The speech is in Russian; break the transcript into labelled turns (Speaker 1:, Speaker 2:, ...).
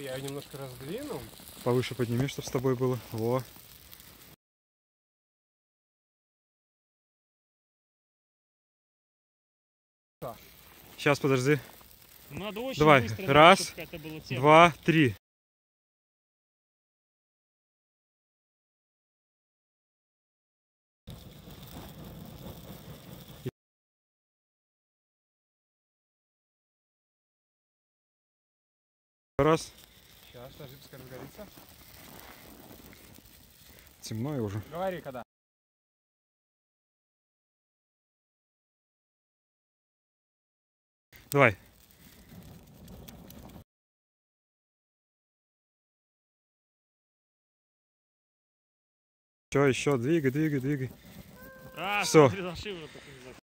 Speaker 1: ты, я ее немножко раздвину.
Speaker 2: Повыше подними, чтобы с тобой было. Во. Сейчас, подожди.
Speaker 3: Надо очень
Speaker 2: Давай,
Speaker 3: быстро,
Speaker 2: раз. Два, три. Раз.
Speaker 1: Сейчас, подожди, пускай разгорится.
Speaker 2: Темно и уже.
Speaker 1: Говори, когда.
Speaker 2: Давай. Все, еще, двигай, двигай, двигай.
Speaker 3: А,
Speaker 2: Всё.